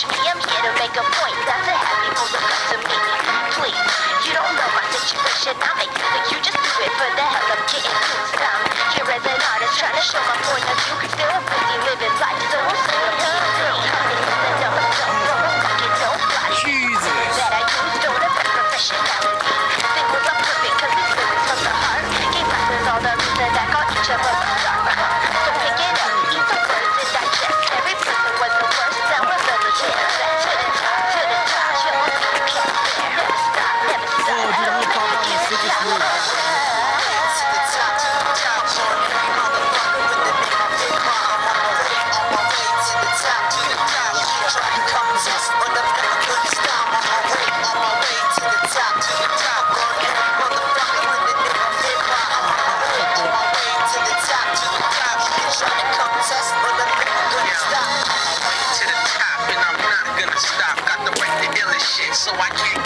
I'm here to make a point. That's a happy full of to me. Please, you don't know my situation. I'm excited. You just do it for the hell of getting things done. Here as an artist trying to show my point of view. Still busy living life, so I'm still Jesus. so I keep